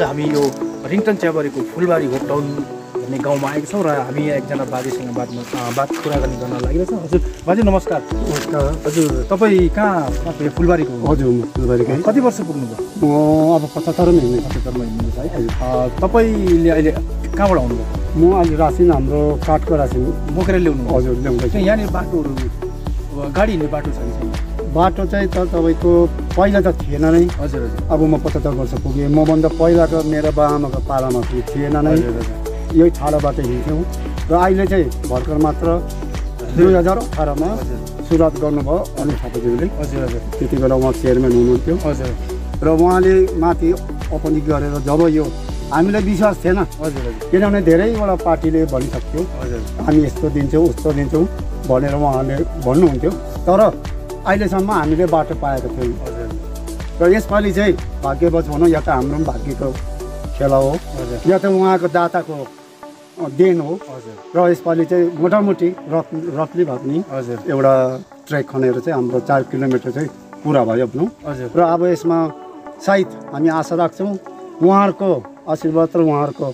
आज हामी यो रिङटन चियाबारीको फुलबारी होपटाउन भन्ने गाउँमा आएको छौँ र हामी यहाँ एकजना बाजेसँग बातमा अँ, बात कुराकानी गर्न लागिरहेको छौँ। हजुर बाजे नमस्कार। नमस्कार। हजुर तपाईँ कहाँ फुलबारीको? हजुर फुलबारीकै। कति वर्ष पुग्नुभयो? अब पचहत्तरमा हिँड्ने पचहत्तरमा हिँड्नुहुन्छ है। तपाईँले अहिले कहाँबाट आउनुभयो? म अहिले रासिन हाम्रो काठको रासिन। बोकेर ल्याउनु हजुर ल्याउँदैछु। यहाँनिर बाटोहरू गाडी हिँड्ने बाटो छैन बाटो चाहिँ त तपाईँको पहिला त थिएन नै। हजुर हजुर। अब म पचहत्तर वर्ष पुगेँ। मभन्दा पहिलाको मेरो बाआमाको पालामा पनि थिएन नै। यही ठाडोबाट हिँड्थ्यौँ। र अहिले चाहिँ भर्खर मात्र दुई हजार अठारमा सुरुवात गर्नुभयो अनिल थापाज्यूले। हजुर हजुर। त्यति बेला उहाँ चेयरम्यान हुनुहुन्थ्यो। हजुर। र उहाँले माथि अपनिक गरेर जब यो हामीलाई विश्वास थिएन हजुर हजुर। किनभने धेरैवटा पार्टीले भनिसक्थ्यो। हजुर। हामी यस्तो दिन्छौँ उस्तो दिन्छौँ भनेर उहाँले भन्नुहुन्थ्यो। तर अहिलेसम्म हामीले बाटो पाएको थियौँ। र यसपालि चाहिँ भाग्यवश भनौँ या त हाम्रो पनि भाग्यको खेला हो। हजुर। या त उहाँको दाताको देन हो। हजुर। र यसपालि चाहिँ मोटामोटी रफ रफली भए पनि हजुर। एउटा ट्रेक खनेर चाहिँ हाम्रो चार किलोमिटर चाहिँ पुरा भयो भनौँ। हजुर। र अब यसमा सायद हामी आशा राख्छौँ उहाँहरूको आशीर्वाद र उहाँहरूको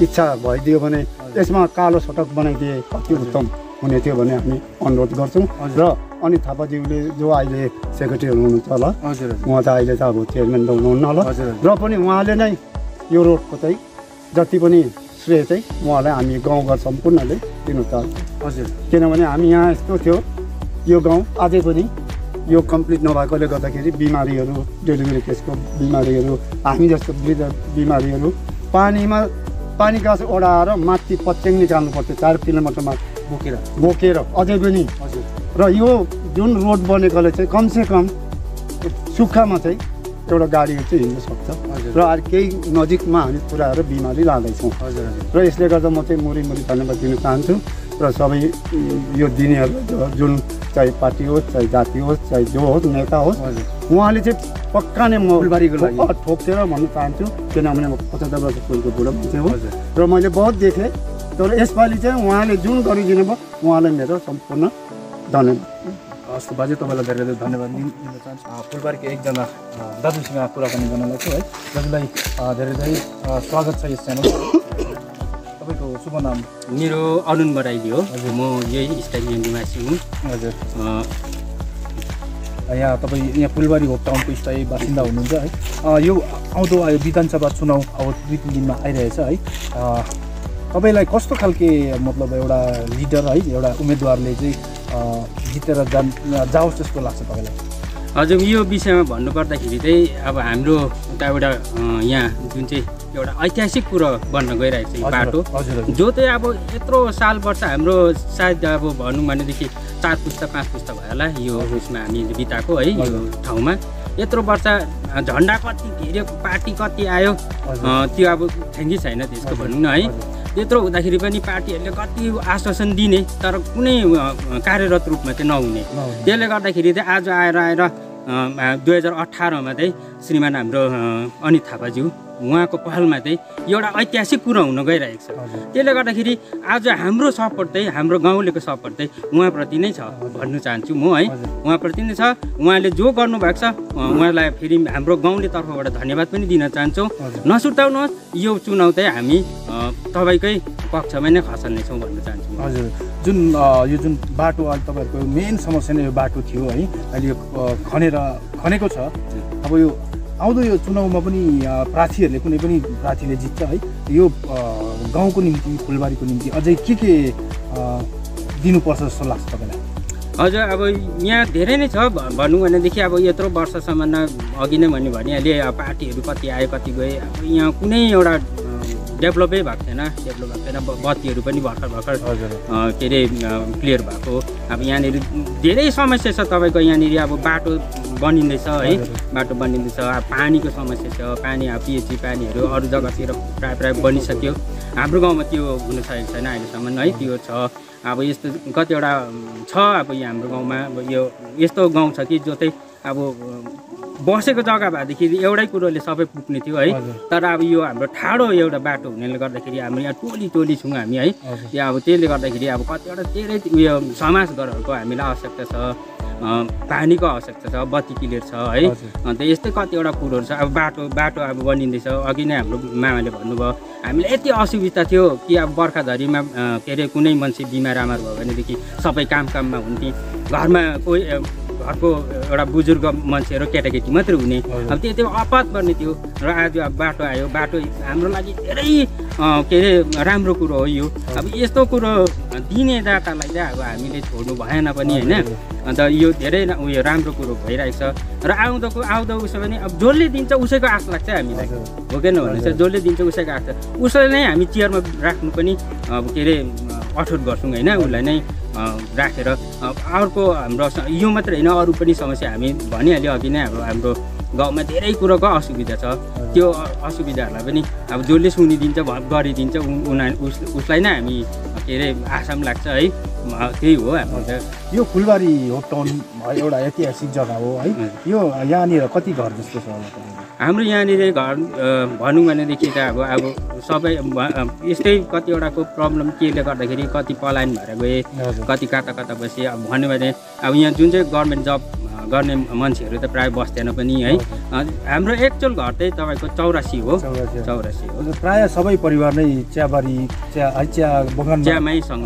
इच्छा भइदियो भने यसमा कालो सडक बनाइदिए अति उत्तम हुने थियो भने हामी अनुरोध गर्छौँ। र अनित थापाज्यूले जो अहिले सेक्रेटरी हुनुहुन्छ होला हजुर उहाँ त अहिले त अब चेयरम्यान त हुनुहुन्न होला। हजुर र पनि उहाँले नै यो रोडको चाहिँ जति पनि श्रेय चाहिँ उहाँलाई हामी गाउँघर सम्पूर्णले दिनु चाहन्छौँ हजुर। किनभने हामी यहाँ यस्तो थियो यो गाउँ अझै पनि यो कम्प्लिट नभएकोले गर्दाखेरि बिमारीहरू डेलिभरी केसको बिमारीहरू हामी जस्तो वृद्ध बिमारीहरू पानीमा पानी गाछ ओढाएर माथि पच्याङ निकाल्नु पर्थ्यो चार किलोमिटरमा बोकेर। बोकेर अझै पनि हजुर। र यो जुन रोड बनेकोले चाहिँ कमसेकम सुक्खामा चाहिँ एउटा गाडीहरू चाहिँ हिँड्न सक्छ। र अहिले केही नजिकमा हामी पुऱ्याएर बिमारी लाँदैछौँ। र यसले गर्दा म चाहिँ मुरी मुरी धन्यवाद दिन चाहन्छु र सबै यो दिनेहरू जुन चाहे पार्टी होस् चाहे जाति होस् चाहे जो होस् नेता होस् उहाँले चाहिँ पक्का नै म फुलबारीको लागि। ठोक- ठोक्थेर भन्न चाहन्छु किनभने म पचहत्तर वर्ष पुगेको बुढो मान्छे हो। र मैले बहुत देखेँ तर यसपालि चाहिँ उहाँले जुन गरिदिनु भयो उहाँलाई मेरो सम्पूर्ण धन्यवाद। हस् बाजे तपाईँलाई धेरै धेरै धन्यवाद। दिन दिन चाहन्छु फुलबारीको एकजना दाजुसँग कुराकानी गर्न लाग्छु है दाजुलाई धेरै धेरै स्वागत छ यस च्यानलमा। तपाईँको शुभ नाम? मेरो अरुण बराइली हो। म यही स्थानीय निवासी हुँ। हजुर। अँ, यहाँ तपाईँ यहाँ फुलबारी होप टाउनको स्थायी बासिन्दा हुनुहुन्छ है। अँ, यो आउँदो आयो विधानसभा चुनाव अब दुई तिन दिनमा आइरहेछ है। अँ, तपाईँलाई कस्तो खालके मतलब एउटा लिडर है एउटा उम्मेदवारले चाहिँ जितेर जान जाओस् जस्तो लाग्छ तपाईँलाई? हजुर यो विषयमा भन्नुपर्दाखेरि चाहिँ अब हाम्रो उताबाट अँ, यहाँ जुन चाहिँ एउटा ऐतिहासिक कुरो बन्न गइरहेको छ यो बाटो। जो चाहिँ अब यत्रो साल वर्ष हाम्रो सायद अब भनौँ भनेदेखि चार पुस्ता पाँच पुस्ता भयो होला यो उसमा हामी बिताएको है यो। ठाउँमा। यत्रो वर्ष झन्डा कति घेऱ्यो पार्टी कति आयो त्यो अब ठ्याङ्गी छैन त्यसको भनौँ न है। त्यत्रो हुँदाखेरि पनि पार्टीहरूले कति आश्वासन दिने तर कुनै कार्यरत रूपमा चाहिँ नहुने। त्यसले गर्दाखेरि चाहिँ आज आएर आएर दुई हजार अठारमा चाहिँ श्रीमान हाम्रो अनित थापाज्यू उहाँको पहलमा चाहिँ एउटा ऐतिहासिक कुरो हुन गइरहेको छ। त्यसले गर्दाखेरि आज हाम्रो सपोर्ट चाहिँ हाम्रो गाउँलेको सपोर्ट चाहिँ उहाँप्रति नै छ भन्नु चाहन्छु म है। उहाँप्रति नै छ। उहाँले जो गर्नुभएको छ उहाँलाई फेरि हाम्रो गाउँले तर्फबाट धन्यवाद पनि दिन चाहन्छौँ। नसुर्ताउनुहोस् यो चुनाव चाहिँ हामी तपाईँकै पक्षमा नै खसाल्नेछौँ भन्न चाहन्छु। हजुर। जुन यो जुन बाटो अहिले तपाईँहरूको मेन समस्या नै यो बाटो थियो है अहिले यो खनेर खनेको छ। अब यो आउँदो यो चुनावमा पनि प्रार्थीहरूले कुनै पनि प्रार्थीले जित्छ है यो गाउँको निम्ति फुलबारीको निम्ति अझै के के दिनुपर्छ जस्तो लाग्छ तपाईँलाई? हजुर अब यहाँ धेरै नै छ भनौँ भनेदेखि अब यत्रो वर्षसम्म अघि नै भन्यो भनिहालेँ पार्टीहरू कति आयो कति गए अब यहाँ कुनै एउटा डेभलपै भएको थिएन डेभलप भएको थिएन बत्तीहरू पनि भर्खर भर्खर के अरे क्लियर भएको। अब यहाँनिर धेरै समस्या छ तपाईँको यहाँनिर अब बाटो बनिँदैछ है। बाटो बनिँदैछ अब पानीको समस्या छ पानी अब पिएचई पानीहरू अरू जग्गातिर प्रायः प्रायः बनिसक्यो। हाम्रो गाउँमा त्यो हुन सकेको छैन अहिलेसम्म है। त्यो छ। अब यस्तो कतिवटा छ अब यहाँ हाम्रो गाउँमा। अब यो यस्तो गाउँ छ कि जो चाहिँ अब बसेको जग्गा भएदेखि एउटै कुरोले सबै पुग्ने थियो है। तर अब यो हाम्रो ठाडो एउटा बाटो हुनाले गर्दाखेरि हाम्रो यहाँ टोली टोली छौँ हामी है। या अब त्यसले गर्दाखेरि अब कतिवटा धेरै उयो समाज घरहरूको हामीलाई आवश्यकता छ पानीको आवश्यकता छ बत्ती क्लियर छ है। अन्त यस्तै कतिवटा कुरोहरू छ। अब बाटो बाटो अब बनिँदैछ। अघि नै हाम्रो मामाले भन्नुभयो हामीलाई यति असुविधा थियो कि अब बर्खा झरीमा अँ, के अरे कुनै मान्छे बिमार आमार भयो भनेदेखि सबै काम काममा हुन्थे। घरमा कोही घरको एउटा बुजुर्ग मान्छेहरू केटाकेटी मात्रै हुने। अब त्यति आपत पर्ने थियो र आज अब बाटो आयो बाटो हाम्रो लागि धेरै के अरे राम्रो कुरो हो यो। अब यस्तो कुरो दिने दातालाई चाहिँ अब हामीले छोड्नु भएन पनि होइन। अन्त यो धेरै उयो राम्रो कुरो भइरहेको छ। र आउँदोको आउँदो उसो भने अब जसले दिन्छ उसैको आश लाग्छ हामीलाई। हो कि भने चाहिँ जसले दिन्छ उसैको आश लाग्छ उसलाई नै हामी चेयरमा राख्नु पनि अब के अरे अठोट गर्छौँ होइन। उसलाई नै राखेर अर्को हाम्रो यो मात्रै होइन अरू पनि समस्या हामी भनिहाल्यो अघि नै अब हाम्रो गाउँमा धेरै कुरोको असुविधा छ। त्यो असुविधाहरूलाई पनि अब जसले सुनिदिन्छ भ- गरिदिन्छ उ- उना उस उसलाई नै हामी के अरे आशा पनि लाग्छ है। त्यही हो हाम्रो यो फुलबारी होप टाउन एउटा ऐतिहासिक जग्गा हो है। यो यहाँनिर कति घर जस्तो छ? हाम्रो यहाँनिर घर भनौँ भनेदेखि त अब अब सबै यस्तै कतिवटाको प्रब्लम केले गर्दाखेरि कति पलायन भएर गए कति कता कता बसे। अब भन्यो भने अब यहाँ जुन चाहिँ गभर्मेन्ट जब गर्ने मान्छेहरू त प्रायः बस्दैन पनि है। हाम्रो एक्चुअल घर चाहिँ तपाईँको चौरासी हो। चौरासी। हो। प्रायः सबै परिवार नै चियाबारी चिया चिया बगानमा चियामैसँग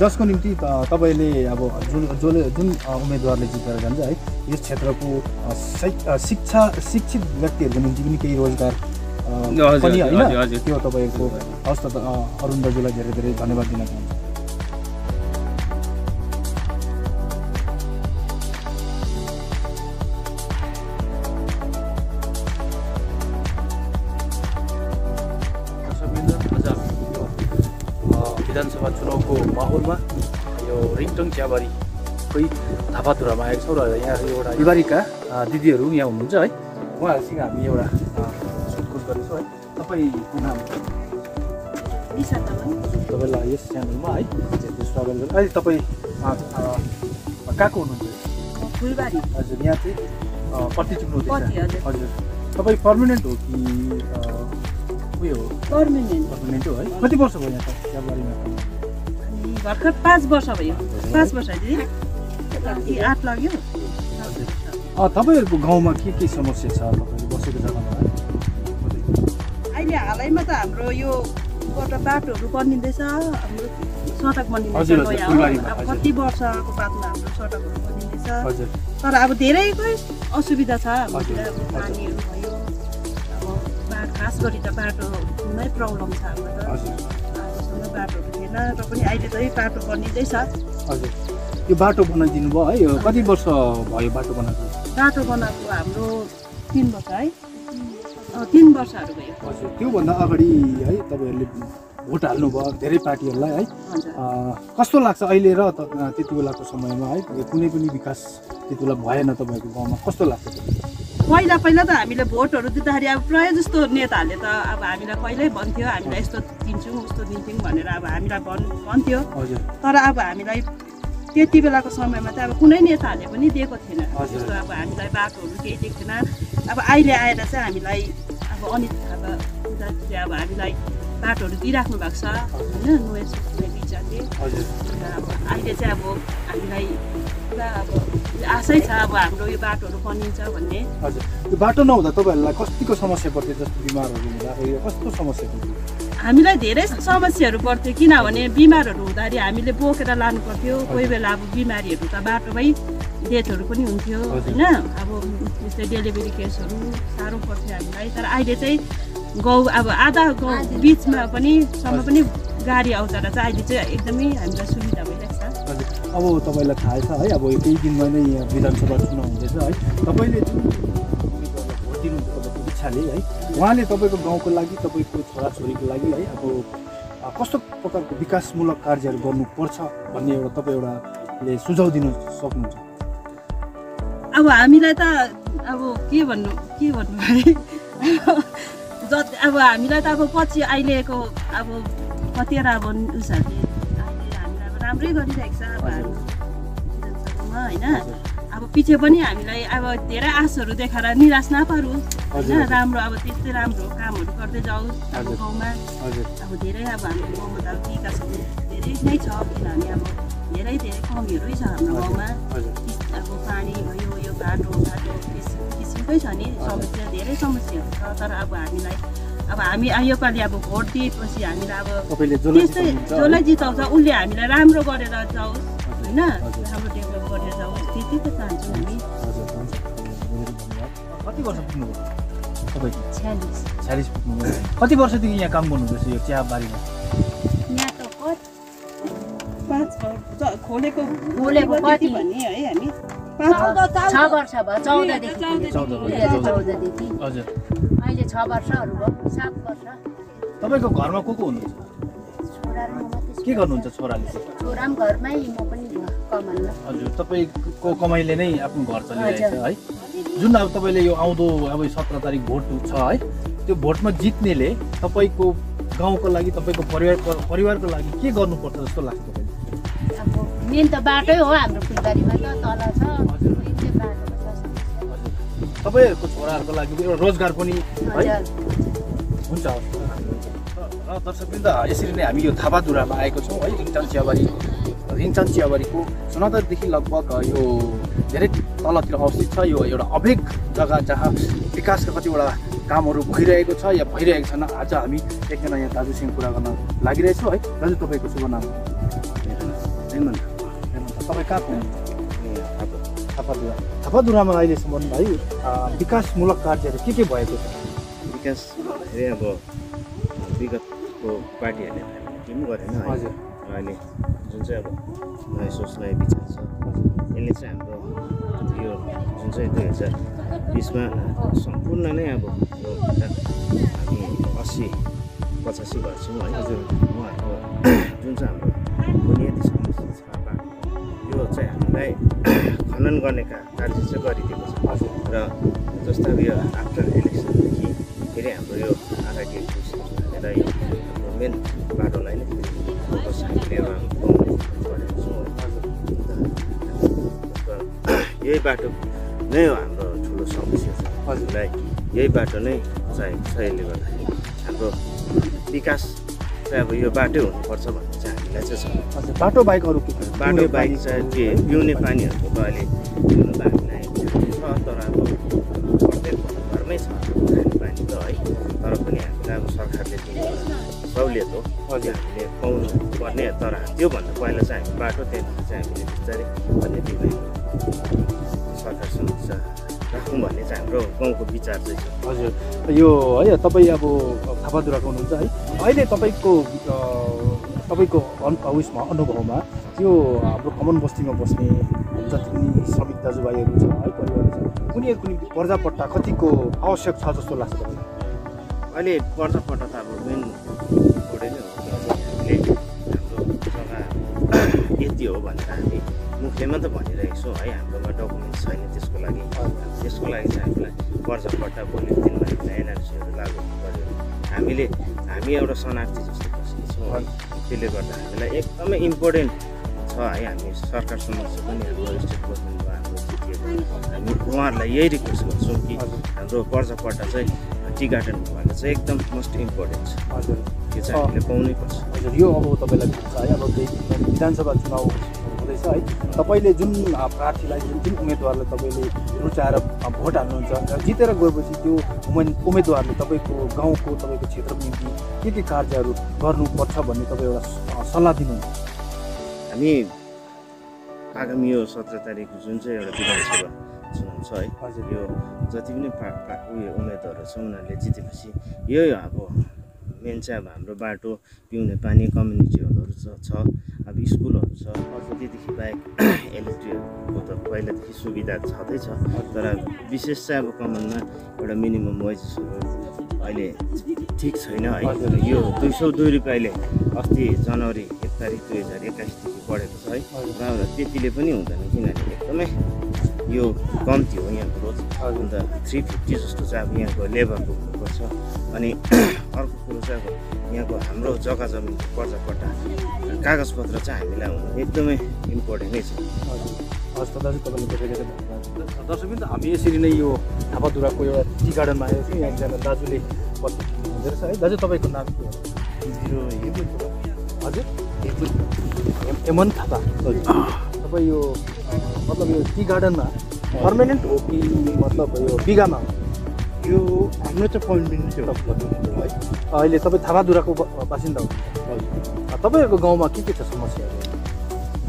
जसको निम्ति तपाईँले अब जुन जसले जुन उम्मेदवारले जितेर जान्छ है यस क्षेत्रको शिक्षा शिक्षित व्यक्तिहरूको निम्ति पनि केही रोजगार पनि होइन। त्यो तपाईँको हवस् त अ, अरुण दाजुलाई धेरै धेरै धन्यवाद दिन चाहन्छु थापाथुरामा आएको छौँ र यहाँ एउटा बिबारीका अ, दिदीहरू यहाँ हुनुहुन्छ है। उहाँहरूसँग हामी एउटा सोधखोज गर्नेछौँ है। तपाईँको नाम? तपाईँलाई यस च्यानलमा है स्वागत गर्छु अहिले तपाईँ कहाँको हुनुहुन्छ? हजुर यहाँ चाहिँ पट्टी चुक्नु हजुर। तपाईँ पर्मानेन्ट हो कि उयो हो? पर्मानेन्ट। पर्मानेन्ट हो है। कति वर्ष भयो यहाँ अनि भर्खर पाँच वर्ष भयो। पाँच वर्ष आठ लाग्यो? तपाईँहरूको गाउँमा के के समस्या छ? तपाईँहरू बसेको जग्गामा? अहिले हालैमा त हाम्रो यो बाट बाटोहरू बनिँदैछ हाम्रो सडक बनिँदैछ अब। कति वर्षको बादमा हाम्रो सडकहरू बनिँदैछ। तर अब धेरैकै असुविधा छ। पानीहरू भयो। अब बाटो खास गरी त बाटोमै प्रब्लम छ हाम्रो त। बाटोहरू थिएन र पनि अहिले चाहिँ बाटो बनिँदैछ। हजुर। यो बाटो बनाइदिनु भयो है यो कति वर्ष भयो बाटो बनाएको? बाटो बनाएको हाम्रो तिन वर्ष है। तिन वर्षहरू भयो। हजुर त्योभन्दा अगाडि है तपाईँहरूले भोट हाल्नुभयो धेरै पार्टीहरूलाई है। कस्तो लाग्छ अहिले र त्यति बेलाको समयमा है? कुनै पनि विकास त्यति बेला भएन तपाईँहरूको गाउँमा कस्तो लाग्छ? पहिला पहिला त हामीले भोटहरू दिँदाखेरि अब प्रायः जस्तो नेताहरूले त अब हामीलाई पहिल्यै भन्थ्यो हामीलाई यस्तो दिन्छौँ उस्तो दिन्छौँ भनेर अब हामीलाई भन् भन्थ्यो। हजुर। तर अब हामीलाई त्यति बेलाको समयमा चाहिँ अब कुनै नेताहरूले पनि दिएको थिएन। जस्तो अब हामीलाई बाटोहरू केही दिएको थिएन। अब अहिले आएर चाहिँ हामीलाई अब अनित थापा पूजाजीले अब हामीलाई बाटोहरू दिइराख्नु भएको छ। होइन नोएस विचारले हजुर। अब अहिले चाहिँ अब हामीलाई पुरा अब आशै छ अब हाम्रो यो बाटोहरू बनिन्छ भन्ने। हजुर। बाटो नहुँदा तपाईँहरूलाई कतिको समस्या पर्थ्यो जस्तो बिमारहरू हुँदाखेरि कस्तो समस्या पर्थ्यो हामीलाई धेरै समस्याहरू पर्थ्यो। किनभने बिमारहरू हुँदाखेरि हामीले बोकेर लानु पर्थ्यो कोही बेला अब बिमारीहरू त बाटोमै डेथहरू पनि हुन्थ्यो। होइन? अब जस्तै डेलिभरी केसहरू साह्रो पर्थ्यो हामीलाई। तर अहिले चाहिँ गाउँ अब आधा गाउँ बिचमा पनि सम्म पनि गाडी आउँछ र चाहिँ अहिले चाहिँ एकदमै हामीलाई सुविधा भइरहेको छ। हजुर। अब तपाईँलाई थाहै छ है अब यो केही दिनमा नै यहाँ विधानसभा चुनाव हुँदैछ है। तपाईँले इच्छाले है। उहाँले तपाईँको गाउँको लागि तपाईँको छोराछोरीको लागि है अब कस्तो प्रकारको विकासमूलक कार्यहरू गर्नुपर्छ भन्ने एउटा तपाईँ एउटाले सुझाव दिन सक्नुहुन्छ? अब हामीलाई त अब के भन्नु के भन्नु जति अब हामीलाई त अब पछि अहिलेको अब कतिवटा अब उसहरूले अहिले हामीलाई अब राम्रै गरिरहेको छ अब होइन। अब पछि पनि हामीलाई अब धेरै आशहरू देखाएर निराश नपारू। होइन। राम्रो अब त्यस्तै राम्रो कामहरू गर्दै जाओस् हजुर। गाउँमा। अब धेरै अब हाम्रो गाउँमा त अब विकासहरू धेरै नै छ किनभने अब धेरै धेरै कमीहरू छ हाम्रो गाउँमा। अब पानी भयो यो बाटो बाटो किसिम किसिमकै छ नि समस्या धेरै समस्याहरू छ तर अब हामीलाई अब हामी योपालि अब भोट दिएपछि हामीलाई अब त्यस्तै जसलाई जिताउँछ उसले हामीलाई राम्रो गरेर जाओस् होइन? हजुर। राम्रो डेभलप चाहन्छौँ हामी। कति वर्ष पुग्नुभयो तपाईँ छ्यालिस छ्यालिस पुग्नुभयो कति वर्षदेखि यहाँ काम गर्नुहुँदैछ यो चियाबारीमा यहाँ त कति पाँच ज- खोलेको खोलेको कति? भन्ने है हामी। छ वर्ष। भयो चौधदेखि। चौध दुई हजार चौधदेखि। हजुर। अहिले छ वर्षहरू भयो सात वर्ष। तपाईँको घरमा को को हुनुहुन्छ? के गर्नुहुन्छ छोराले? छोरा पनि घरमै म पनि हजुर तपाईँको कमाइले नै आफ्नो घर चलिरहेछ है? जुन अब तपाईँले यो आउँदो अब सत्र तारिक भोट छ है? त्यो भोटमा जित्नेले तपाईँको गाउँको लागि तपाईँको परिवारको परिवारको लागि के गर्नुपर्छ जस्तो लाग्छ अब मेन त बाटै हो हाम्रो फुलबारीमा त तल छ। छ। तपाईँहरूको छोराहरूको लागि एउटा रोजगार पनि है? हुन्छ। र दर्शकवृन्द यसरी नै हामी यो थापाधुरामा आएको छौँ है? रिङचान चियाबारी रिङचान चियाबारीको सुनादरदेखि लगभग यो धेरै तलतिर अवस्थित छ यो एउटा अभेग जग्गा जहाँ विकासका कतिवटा कामहरू भइरहेको छ या भइरहेको छैन। आज हामी एकजना यहाँ दाजुसँग कुरा गर्न लागिरहेछौँ है। दाजु तपाईँको शुभ नाम? हेमन्त। हेमन्त। तपाईँ कहाँ हुनुहुन्छ थापाधुरा। थापाधुरामा अहिलेसम्म है अ, विकासमूलक कार्यहरू के के भएको छ? विकास अब विगतको पार्टीहरूले केही पनि गरेन हजुर। अहिले जुन चाहिँ अब नयाँ सोच नयाँ विचार छ यसले चाहिँ हाम्रो यो जुन चाहिँ दुई हजार बिसमा सम्पूर्ण नै अब यो हामी अस्सी पचासी गर्छौँ है। हजुर। उहाँहरूको जुन चाहिँ हाम्रो बुनियादी समस्या छ यो चाहिँ हामीलाई खनन गर्ने का कार्य चाहिँ गरिदिएको छ। हजुर। र जस्तो अब यो आफ्टर इलेक्सनदेखि फेरि हाम्रो यो आरआइटी हालेर यो हाम्रो मेन बाटोलाई नै यही बाटो नै हो हाम्रो ठुलो समस्या छ। हजुरलाई यही बाटो नै चाहिएको छ यसले गर्दाखेरि हाम्रो विकास चाहिँ अब यो बाटो हुनुपर्छ भन्ने चाहिँ हामीलाई चाहिँ छ। बाटो बाहेक अरू के? बाटो बाइक पानी चाहिँ के? पिउने पानीहरूको त अहिले पिउनु त हामीलाई छ तर अब प्रत्येक घरमै छ। खानेपानी त है तर पनि हामीलाई अब सरकारले दिने सहुलियत हो हजुर हामीले पाउनु पर्ने तर त्योभन्दा पहिला चाहिँ हामी बाटो त्यहाँदेखि चाहिँ हामीले बिस्तारै दिने सरकार समक्ष राखौँ भन्ने चाहिँ हाम्रो गाउँको विचार चाहिँ छ हजुर यो है तपाईँ अब थापाधुराको हुनुहुन्छ है अहिले तपाईँको तपाईँको अन उयसमा अनुभवमा यो हाम्रो कमन बस्तीमा बस्ने जति पनि श्रमिक दाजुभाइहरू छ है परिवारहरू छ उनीहरूको निम्ति पर्जापट्टा कतिको आवश्यक छ जस्तो लाग्छ अहिले पर्जापट्टा त अब मेन रोडै हामीले हाम्रो जग्गा यति हो भनेर हामी मुखमा त भनिरहेको छौँ है हाम्रोमा डकुमेन्ट छैन त्यसको लागि त्यसको लागि चाहिँ हामीलाई पर्जापट्टा भोलिको दिनमा हामीलाई एनआरसीहरू लागु गर्यो हामीले हामी एउटा शनार्थी जस्तो बसेको छौँ है त्यसले गर्दा हामीलाई एकदमै इम्पोर्टेन्ट छ है हामी सरकार समक्ष पनि हाम्रो स्टेट गभर्मेन्ट हाम्रो हामी उहाँहरूलाई यही रिक्वेस्ट गर्छौँ कि हाम्रो पर्जापट्टा चाहिँ टी गार्डन भएको चाहिँ एकदम मोस्ट इम्पोर्टेन्ट छ हजुर त्यो चाहिँ हामीले पाउनै पर्छ हजुर यो अब तपाईँलाई थाहा छ है अब विधानसभा चुनाव हुँदैछ है। तपाईँले जुन प्रार्थीलाई जुन जुन उम्मेदवारलाई तपाईँले रुचाएर भोट हाल्नुहुन्छ जितेर गएपछि त्यो उम्मेदवारले तपाईँको गाउँको तपाईँको क्षेत्रको निम्ति के के कार्यहरू गर्नुपर्छ भन्ने तपाईँ एउटा सल्लाह दिनुहुन्छ? हामी आगामी यो सत्र तारिक जुन चाहिँ एउटा विधानसभा चुनाव छ है हजुर। यो जति पनि पा उयो उम्मेदवारहरू छ उनीहरूले जितेपछि यही अब मेन चाहिँ अब हाम्रो बाटो पिउने पानी कम्युनिटी हलहरू छ अब स्कुलहरू छ अझ त्योदेखि बाहेक इलेक्ट्रिकको त पहिलादेखि सुविधा छँदै छ तर विशेष चाहिँ अब कमानमा एउटा मिनिमम वेजेसहरू अहिले ठिक छैन है। यो दुई सौ दुई रुपियाँले अस्ति जनवरी एक तारिक दुई हजार एक्काइसदेखि बढेको छ है। र त्यतिले पनि हुँदैन किनभने एकदमै यो कम्ती हो यहाँको रोज। अन्त थ्री फिफ्टी जस्तो चाहिँ अब यहाँको लेबरको हुनुपर्छ अनि अर्को कुरो चाहिँ अब यहाँको हाम्रो जग्गा जमिन पर्जापट्टा कागजपत्र चाहिँ हामीलाई एकदमै इम्पोर्टेन्ट नै छ। हस् त दाजु तपाईँले हामी यसरी नै यो थापाधुराको एउटा टी गार्डनमा आएको थियौँ यहाँ एकजना दाजुले पत्ती हुँदो रहेछ है दाजु तपाईँको नाम के हो? मेरो हजुर? हेम- हेमन्त थापा। तपाईँ यो मतलब यो टी गार्डनमा पर्मानेन्ट हो कि मतलब यो बिगामा यो हाम्रो चाहिँ पर्मिनेन्ट है। अहिले तपाईँ थापाधुराको बासिन्दा हुनुहुन्छ तपाईँहरूको गाउँमा के के छ समस्याहरू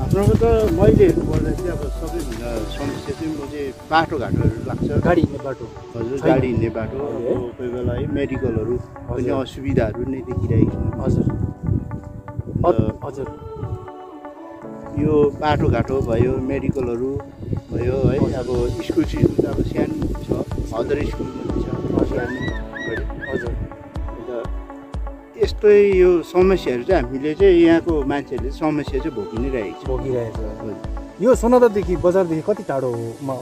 हाम्रोमा त मैले हेर्नुपर्दा चाहिँ अब सबैभन्दा समस्या चाहिँ म चाहिँ बाटोघाटोहरू लाग्छ। गाडी हिँड्ने बाटो। हजुर। गाडी हिँड्ने बाटो। कोही बेला है मेडिकलहरू पनि। असुविधाहरू नै देखिरहेको छु। हजुर। हजुर। यो बाटोघाटो भयो मेडिकलहरू भयो है अब स्कुल सिस्कुल त अब सानो छ अदर स्कुल पनि छ। हजुर। यस्तै यो समस्याहरू चाहिँ हामीले चाहिँ यहाँको मान्छेहरूले समस्या चाहिँ भोगि नै रहेको भोगिरहेको छ। छ यो सोनादादेखि बजारदेखि कति टाढोमा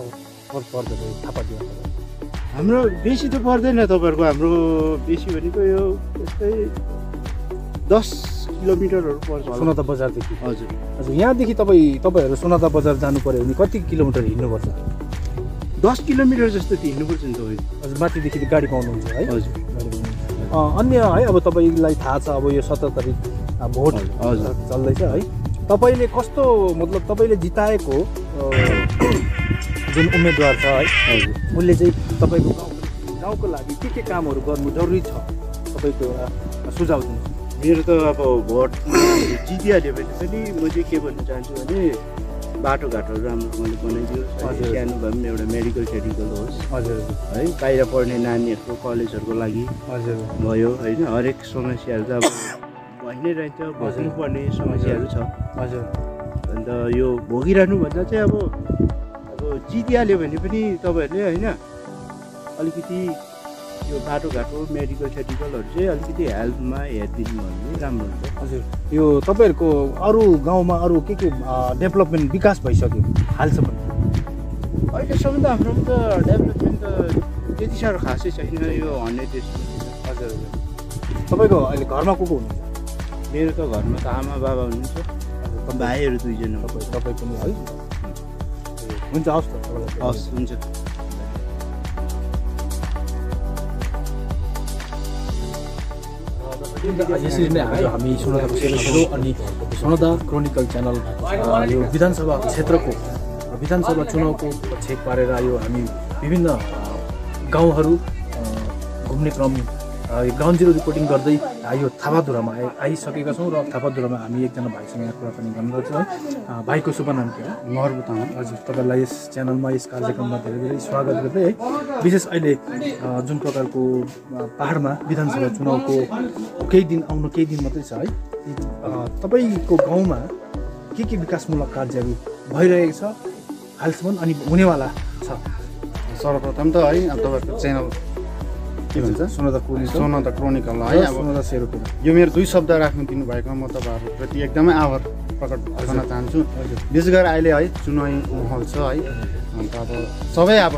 पर्दछ यो थापाधुरा हाम्रो बेसी त पर्दैन तपाईँहरूको हाम्रो बेसी भनेको यो यस्तै दस किलोमिटरहरू पर्छ। सोनादा बजारदेखि। हजुर। हजुर यहाँदेखि तपाईँ तपाईँहरू सोनादा बजार जानु पऱ्यो भने कति किलोमिटर हिँड्नुपर्छ? दस किलोमिटर जस्तो त हिँड्नुपर्छ नि तपाईँ हजुर माथिदेखि गाडी पाउनुहुन्छ है। हजुर। अन्य है अब तपाईँलाई थाहा छ अब यो सत्र तारिक भोट हजुर। चल्दैछ है। तपाईँले कस्तो मतलब तपाईँले जिताएको जुन उम्मेदवार छ है हजुर। उसले चाहिँ तपाईँको गाउँ गाउँको लागि के के कामहरू गर्नु जरुरी छ? तपाईँको सुझाव दिनुहोस्। मेरो त अब भोट जितिहाल्यो भने पनि म चाहिँ के भन्न चाहन्छु भने बाटोघाटोहरू राम्रोसँगले बनाइदियोस् है। हजुर। सानो भए पनि एउटा मेडिकल सेडिकल होस्। हजुर। है बाहिर पढ्ने नानीहरूको कलेजहरूको लागि हजुर। भयो होइन? हरेक समस्याहरू त अब भइ नै रहन्छ भोग्नुपर्ने समस्याहरू छ। हजुर। अन्त यो भोगिरहनुभन्दा चाहिँ अब अब जितिहाल्यो भने पनि तपाईँहरूले होइन? अलिकति यो बाटोघाटो मेडिकल सेडिकलहरू चाहिँ अलिकति हेल्थमा हेरिदिनु भयो भने राम्रो हुन्छ। हजुर। यो तपाईँहरूको अरू गाउँमा अरू के के डेभलपमेन्ट विकास भइसक्यो हालसम्म? अहिलेसम्म त हाम्रोमा त डेभलपमेन्ट त त्यति साह्रो खासै छैन यो हन्ड्रेड डेजमा हजुर हजुर। तपाईँको अहिले घरमा को को हुनुहुन्छ? मेरो त घरमा त आमा बाबा हुनुहुन्छ। भाइहरू दुईजना। तपाईँ तपाईँ पनि है? हुन्छ हवस् त। हस् हुन्छ। यसरी नै आज हामी सोनादाको सेवा हेरौँ अनि सोनादा क्रोनिकल च्यानल यो विधानसभा क्षेत्रको विधानसभा चुनावको छेक पारेर यो हामी विभिन्न गाउँहरू घुम्ने क्रम ग्राउन्ड जिरो रिपोर्टिङ गर्दै यो थापाधुरामा आइ आइसकेका छौँ र थापाधुरामा हामी एकजना भाइसँग यहाँ कुराकानी गर्न गर्छौँ है भाइको शुभ नाम के हो? घरको तामा हजुर तपाईँलाई यस च्यानलमा यस कार्यक्रममा धेरै धेरै स्वागत गर्दै है। विशेष अहिले जुन प्रकारको पाहाडमा विधानसभा चुनावको केही दिन आउनु केही दिन मात्रै छ है। तपाईँको गाउँमा के के विकासमूलक कार्यहरू भइरहेको छ? हालसम्म अनि हुनेवाला छ। सर्वप्रथम त है अब तपाईँहरूको च्यानल के भन्छ सोनादा कुली सोनादा क्रोनिकल है अब सोनादा सेरोपेर यो मेरो दुई शब्द राख्नु दिनुभएकोमा म तपाईँहरूप्रति एकदमै आभार प्रकट गर्न चाहन्छु। विशेष गरेर अहिले है चुनावी माहौल छ है। अन्त अब सबै अब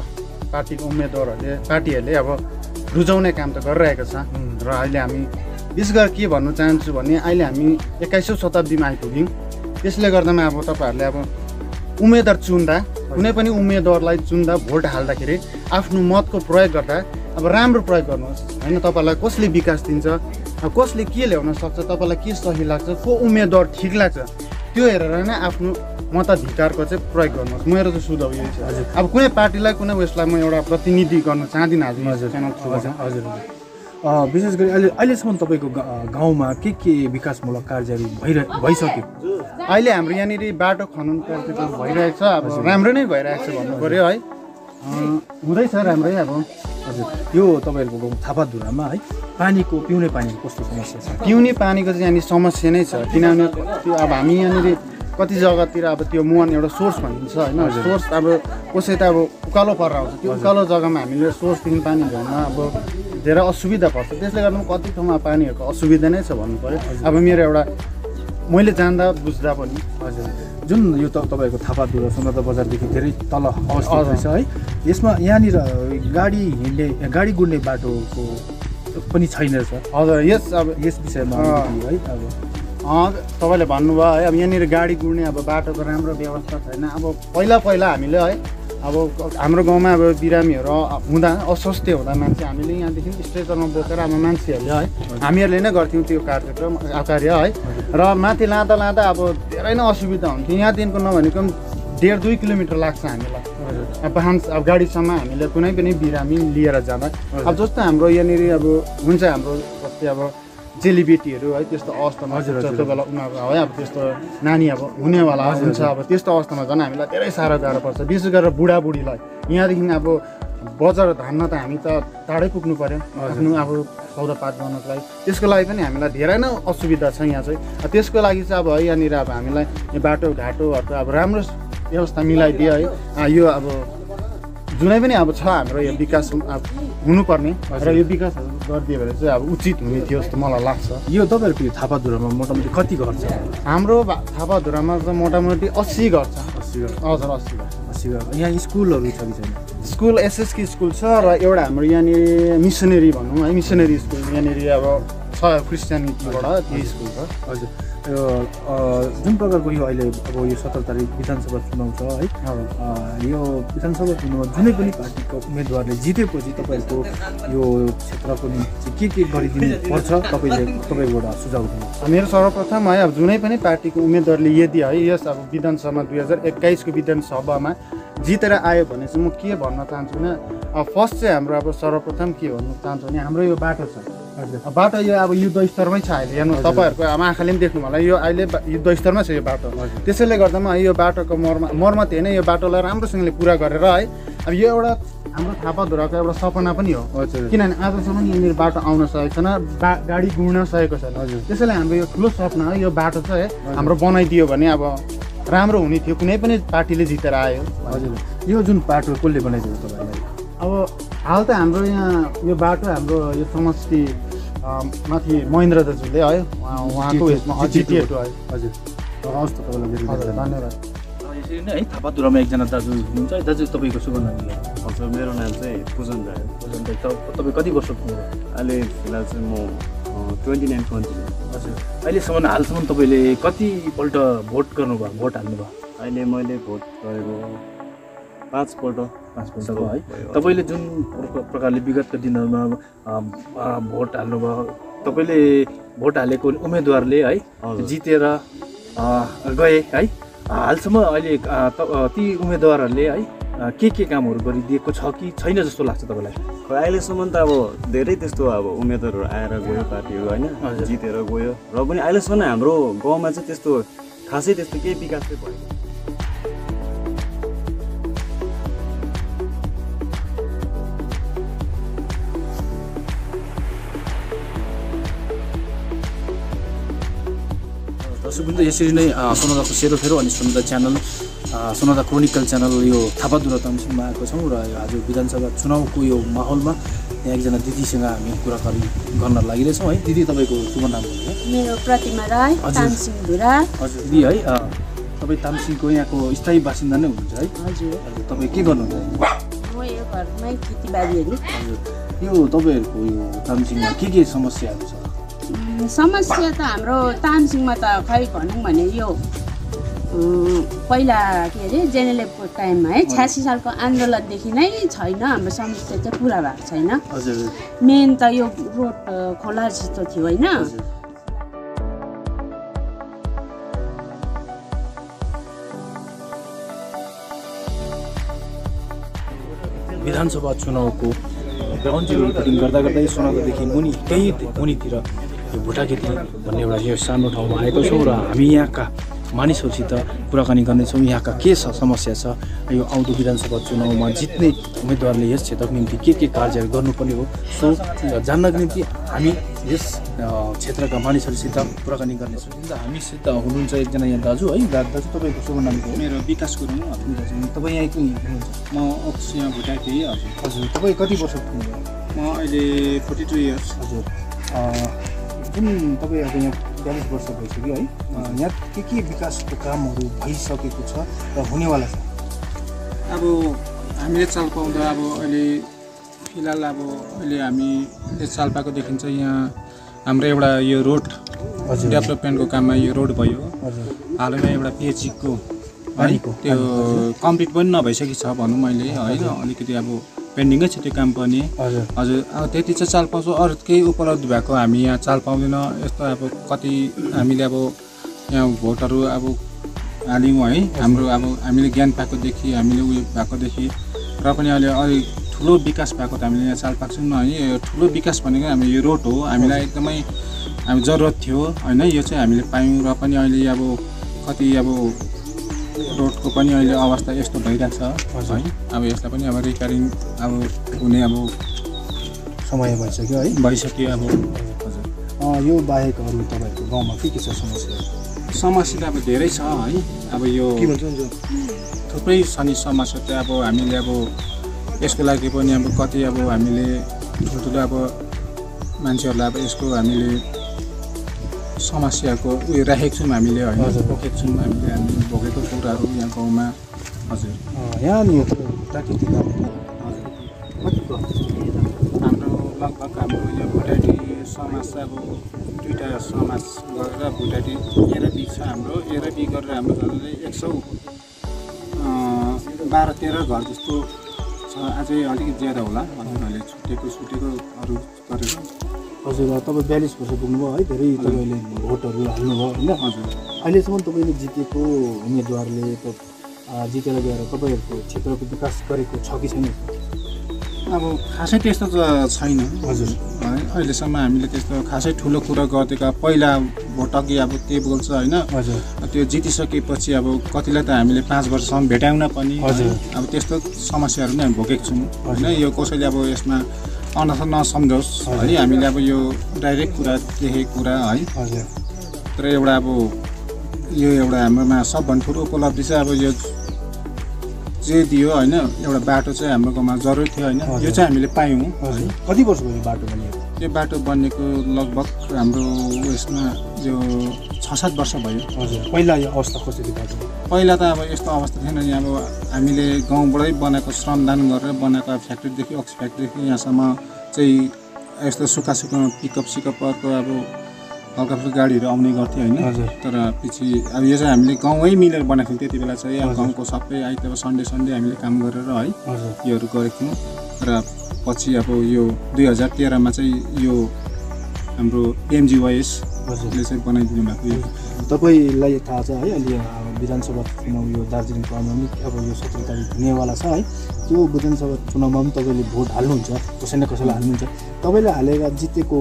पार्टीको उम्मेदवारहरूले पार्टीहरूले अब रुचाउने काम त गरिरहेको छ। र अहिले हामी विशेष गरेर के भन्नु चाहन्छु भने अहिले हामी एक्काइसौँ शताब्दीमा आइपुग्यौँ। त्यसले गर्दामा अब तपाईँहरूले अब उम्मेदवार चुन्दा कुनै पनि उम्मेदवारलाई चुन्दा भोट हाल्दाखेरि आफ्नो मतको प्रयोग गर्दा अब राम्रो प्रयोग गर्नुहोस्। होइन तपाईँलाई कसले विकास दिन्छ कसले के ल्याउन सक्छ तपाईँलाई के सही लाग्छ को उम्मेदवार ठिक लाग्छ त्यो हेरेर नै आफ्नो मताधिकारको चाहिँ प्रयोग गर्नुहोस्। मेरो चाहिँ सुझाव यही छ। हजुर। अब कुनै पार्टीलाई कुनै उयसलाई म एउटा प्रतिनिधि गर्न चाहदिनँ आज। हजुर। च्यानल। हजुर। हजुर। विशेष गरी अहिले अहिलेसम्म तपाईँको गाउँमा के के विकासमूलक कार्यहरू भइरह भइसक्यो? अहिले हाम्रो यहाँनिर बाटो खनन कार्यक्रम भइरहेको छ। अब राम्रो नै भइरहेको छ भन्नु पऱ्यो है। हुँदैछ राम्रै अब। हजुर। यो तपाईँहरूको गाउँ थापाधुरामा है पानीको पिउने पानीको कस्तो समस्या छ? पिउने पानीको चाहिँ यहाँनिर समस्या नै छ। किनभने त्यो अब हामी यहाँनिर कति जग्गातिर अब त्यो मुहान एउटा सोर्स भनिन्छ होइन। सोर्स अब कसै त अब उकालो परेर आउँछ त्यो उकालो जग्गामा हामीले सोर्सदेखि पानी ल्याउन अब धेरै असुविधा पर्छ। त्यसले गर्दा कति ठाउँमा पानीहरूको असुविधा नै छ भन्नु पऱ्यो अब मेरो एउटा मैले जान्दा बुझ्दा पनि हजुर। जुन यो त तपाईँहरूको थापाधुरा सोनादा बजारदेखि धेरै तल अवस्थित हजुर। रहेछ है यसमा यहाँनिर गाडी हिँड्ने गाडी गुड्ने बाटोको पनि छैन रहेछ। हजुर यस अब यस विषयमा है अब। तपाईँले भन्नुभयो है अब यहाँनिर गाडी गुड्ने अब बाटोको राम्रो व्यवस्था छैन। अब पहिला पहिला हामीले है अब हाम्रो गाउँमा अब बिरामीहरू हुँदा अस्वस्थ्य हुँदा मान्छे हामीले यहाँदेखि स्ट्रेचरमा बोकेर अब मान्छेहरूले है हामीहरूले नै गर्थ्यौँ त्यो कार्यक्रम अ, कार्य है। र माथि लाँदा लाँदा अब धेरै नै असुविधा हुन्थ्यो। यहाँदेखिको नभनेको पनि डेढ दुई किलोमिटर लाग्छ हामीलाई। अब वाहन अब गाडीसम्म हामीले कुनै पनि बिरामी लिएर जाँदा। अब जस्तो हाम्रो यहाँनिर अब हुन्छ हाम्रो जस्तै अब चेलीबेटीहरू है त्यस्तो अवस्थामा हजुर। जस्तो बेला उनीहरू है अब त्यस्तो नानी अब हुनेवाला हुन्छ अब त्यस्तो अवस्थामा झन् हामीलाई धेरै साह्रो गाह्रो पर्छ। विशेष गरेर बुढाबुढीलाई। यहाँदेखि अब बजार धान्न त हामी त टाढै पुग्नु पऱ्यो आफ्नो अब सौदापात गर्नको लागि त्यसको लागि पनि हामीलाई धेरै नै असुविधा छ यहाँ चाहिँ। त्यसको लागि चाहिँ अब है यहाँनिर अब हामीलाई बाटोघाटोहरूको अब राम्रो व्यवस्था मिलाइदियो है। यो अब जुनै पनि अब छ हाम्रो यो विकास अब हुनुपर्ने र यो विकासहरू गरिदियो भने चाहिँ अब उचित हुने थियो जस्तो मलाई लाग्छ। यो तपाईँहरूको यो थापाधुरामा मोटामोटी कति घर छ हाम्रो थापाधुरामा चाहिँ मोटामोटी अस्सी घर छ अस्सी घर हजुर अस्सी घर अस्सी घर यहाँ स्कुलहरू छ कि छैन? स्कुल एसएसके स्कुल छ र एउटा हाम्रो यहाँनिर मिसनरी भनौँ है मिसनरी स्कुल। यहाँनिर अब छ क्रिस्चियनिटीबाट त्यो स्कुल छ। हजुर। यो जुन प्रकारको यो अहिले अब यो सत्र तारिक विधानसभा चुनाव छ है यो विधानसभा चुनावमा जुनै पनि पार्टीको उम्मेदवारले जितेपछि तपाईँहरूको यो क्षेत्रको निम्ति चाहिँ के के गरिदिनु पर्छ तपाईँले तपाईँकोबाट सुझाव दिनु मेरो सर्वप्रथम है अब जुनै पनि पार्टीको उम्मेदवारले यदि है यस अब विधानसभा दुई हजार एक्काइसको विधानसभामा जितेर आयो भने चाहिँ म के भन्न चाहन्छु भने अब फर्स्ट चाहिँ हाम्रो अब सर्वप्रथम के भन्नु चाहन्छु भने हाम्रो यो बाटो छ। अब बाटो यो अब युद्ध स्तरमै छ अहिले हेर्नु तपाईँहरूको अब आँखाले पनि देख्नु होला यो अहिले युद्ध स्तरमा छ यो बाटो। त्यसैले गर्दामा यो बाटोको मर्म मर्मत होइन यो बाटोलाई राम्रोसँगले पुरा गरेर है अब यो एउटा हाम्रो थापाधुराको एउटा सपना पनि हो। हजुर। किनभने आजसम्म यहाँनिर बाटो आउन सकेको छैन बा गाडी गुड्न सकेको छैन। त्यसैले हाम्रो यो ठुलो सपना हो यो बाटो चाहिँ हाम्रो बनाइदियो भने अब राम्रो हुने थियो। कुनै पनि पार्टीले जितेर आयो। हजुर। यो जुन बाटो कसले बनाइदियो तपाईँलाई? अब हाल त हाम्रो यहाँ यो बाटो हाम्रो यो समष्टि माथि महेन्द्र दाजुले है उहाँ- उहाँको उयसमा जिटिए टु है हजुर। हवस् त तपाईँलाई धन्यवाद। यसरी नै है थापाधुरामा एकजना दाजु हुनुहुन्छ। है दाजु तपाईँको शुभ नाम? हजुर मेरो नाम चाहिँ पूजन राई दाइ, त- तपाईँ कति वर्ष पुग्नुभयो? अहिले फिलहाल चाहिँ म ट्वेन्टी नाइन कन्टिन्यू हजुर। अहिलेसम्म हालसम्म तपाईँले कतिपल्ट भोट गर्नुभयो भोट हाल्नुभयो अहिले मैले भोट गरेको पाँचपल्ट पाँचपल्ट भयो है। तपाईँले जुन प्र- प्रकारले विगतको दिनहरूमा भोट हाल्नुभयो तपाईँले भोट हालेको उम्मेदवारले है। जितेर गए है। हालसम्म अहिले त- उम्मेदवारहरूले है के के कामहरू गरिदिएको छ कि छैन जस्तो लाग्छ तपाईँलाई? खै अहिलेसम्म त अब धेरै त्यस्तो अब उम्मेदवारहरू आएर गयो पार्टीहरू होइन। जितेर गयो। र पनि अहिलेसम्म हाम्रो गाउँमा चाहिँ त्यस्तो खासै त्यस्तो केही विकास चाहिँ भएको दर्शकवृन्द यसरी नै सोनादाको सेरोफेरो अनि Sonada channel Sonada chronicle channel यो थापादुरा तामसिङमा आएको छौँ र यो आज विधानसभा चुनावको यो माहौलमा यहाँ एकजना दिदीसँग हामी कुराकानी गर्न लागिरहेछौँ है दिदी तपाईँको शुभ नाम मेरो प्रतिमा राई हजुर। दिदी है तपाईँ तामसिङको यहाँको स्थायी बासिन्दा नै हुनुहुन्छ है हजुर तपाईँ के गर्नुहुन्छ म यो घरमै खेतीबारीहरू हजुर यो तपाईँहरूको यो तामसिङमा के के समस्याहरू छ समस्या त हाम्रो तानसिंहमा त खै भनौँ भने यो पहिला के अरे जेनेलेपको टाइममा है छ्यासी सालको आन्दोलनदेखि नै छैन हाम्रो समस्या चाहिँ पुरा भएको छैन। हजुर। मेन त यो रोड खोला जस्तो थियो होइन? हजुर। विधानसभा चुनावको ग्राउन्ड जिरो रिपोर्टिङ गर्दा गर्दै सोनादादेखि मुनि केही मुनितिर यो भुटाखेती भन्ने एउटा यो सानो ठाउँमा आएको छौँ र हामी यहाँका मानिसहरूसित कुराकानी गर्नेछौँ। यहाँका के छ समस्या छ? यो आउँदो विधानसभा चुनावमा जित्ने उम्मेदवारले यस क्षेत्रको निम्ति के के कार्यहरू गर्नुपर्ने हो? सो जान्नको निम्ति हामी यस क्षेत्रका मानिसहरूसित कुराकानी गर्नेछौँ। अन्त हामीसित हुनुहुन्छ एकजना यहाँ दाजु है? दा- दाजु तपाईँको शुभ नाम के हो? मेरो विकास गुरुङ हजुर दाजु, तपाईँ यहीँको हुनुहुन्छ? म अक्स यहाँ भुटाकी हजुर। हजुर तपाईँ कति वर्ष पुग्नुभयो म अहिले फोर्टी टू इयर्स। हजुर। अ, जुन तपाईँ अब यहाँ बयालिस वर्ष भइसक्यो है। यहाँ के के विकासको कामहरू भइसकेको छ र हुनेवाला छ? अब हामीले चाल पाउँदा अब अहिले फिलहाल अब अहिले हामीले चाल पाएकोदेखि चाहिँ यहाँ हाम्रो एउटा यो रोड हजुर। डेभलपमेन्टको काममा यो रोड भयो। हजुर। हालैमा एउटा पिएचईको है त्यो कम्प्लिट पनि नभइसकेको छ भनौँ मैले होइन। अलिकति अब पेन्डिङै छ त्यो काम पनि। हजुर। हजुर अब त्यति चाहिँ चाल पाउँछौँ। अरू केही उपलब्धि भएको हामी यहाँ चाल पाउँदैन। यस्तो अब कति हामीले अब यहाँ भोटहरू अब हाल्यौँ है। हाम्रो अब हामीले ज्ञान पाएकोदेखि हामीले उयो भएकोदेखि र पनि अहिले अलिक ठुलो विकास भएको त हामीले यहाँ चालपाक्छौँ है। यो ठुलो विकास भनेको हाम्रो यो रोड हो। हामीलाई एकदमै हामी जरुरत थियो होइन। यो चाहिँ हामीले पायौँ र पनि अहिले अब कति अब रोडको पनि अहिले अवस्था यस्तो भइरहेको छ है अब यसलाई पनि अब रिपेयरिङ अब हुने अब समय भइसक्यो है। भइसक्यो अब। हजुर यो बाहेक अरू तपाईँहरूको गाउँमा के के छ समस्या? समस्या त अब धेरै छ है। अब यो के भन्छ हुन्छ? थुप्रै छ नि समस्या त अब हामीले अब यसको लागि पनि अब कति अब हामीले ठुल्ठुलो अब मान्छेहरूलाई अब यसको हामीले समस्याको उयो राखेको छौँ हामीले होइन? हजुर। बोकेको छौँ हामीले हामी भोगेको कुराहरू यहाँ गाउँमा। हजुर। यहाँ नि प्राकृतिक हाम्रो लगभग हाम्रो यो भुटाटी समाज अब दुइटा समाज गरेर भुटाटी एरा बी छ हाम्रो। एरा बी गरेर हाम्रो झन्डै एक सौ बाह्र तेह्र घर जस्तो छ। अझै अलिकति ज्यादा होला। हजुर अहिले छुटेको छुटेकोहरू गरेर। हजुर तपाईँ बयालिस वर्ष पुग्नुभयो है? धेरै तपाईँले भोटहरू हाल्नुभयो होइन? हजुर। अहिलेसम्म तपाईँले जितेको उम्मेदवारले त जितेर गएर तपाईँहरूको क्षेत्रको विकास गरेको छ कि छैन? अब खासै त्यस्तो त छैन। हजुर। है अहिलेसम्म हामीले त्यस्तो खासै ठुलो कुरा गरिदिएको पहिला भोट अघि अब के बोल्छ होइन? हजुर। त्यो जितिसकेपछि अब कतिलाई त हामीले पाँच वर्षसम्म भेटाउन पनि हजुर। अब त्यस्तो समस्याहरू नै हामी भोगेको छौँ। होइन यो कसैले अब यसमा अनथ नसम्झोस्। है हामीले अब यो डाइरेक्ट कुरा देखेको कुरा है। हजुर। तर एउटा अब यो एउटा हाम्रोमा सबभन्दा ठुलो उपलब्धि चाहिँ अब यो जे दियो होइन एउटा बाटो चाहिँ हाम्रो गाउँमा जरुरी थियो होइन। यो चाहिँ हामीले पायौँ। कति वर्ष भयो बाटो बनिएको यो बाटो बनिएको लगभग हाम्रो उयसमा यो छ सात वर्ष भयो। हजुर पहिला यो अवस्था थियो। बाटो पहिला त अब यस्तो अवस्था थिएन नि अब हामीले गाउँबाटै बनाएको श्रमदान गरेर बनाएको फ्याक्ट्रीदेखि अक्स फ्याक्ट्रीदेखि यहाँसम्म चाहिँ यस्तो सुक्खा सुक्खामा पिकअप सिकअपको अब हल्का फुल्का गाडीहरू आउने गर्थ्यो होइन। हजुर। तर पछि अब यो चाहिँ हामीले गाउँमै मिलेर बनाएको थियौँ त्यति बेला चाहिँ अब। गाउँको सबै आइतबार सन्डे सन्डे हामीले काम गरेर है योहरू गरेको थियौँ। र पछि अब यो दुई हजार तेह्रमा चाहिँ यो हाम्रो एमजिवाइएसले चाहिँ बनाइदिनु भएको यो तपाईँलाई थाहा छ है अहिले विधानसभा चुनाव यो दार्जिलिङको आगामी अब यो सत्र तारिक हुनेवाला छ है। त्यो विधानसभा चुनावमा पनि तपाईँले भोट हाल्नुहुन्छ कसै न कसैलाई हाल्नुहुन्छ। तपाईँले हालेर जितेको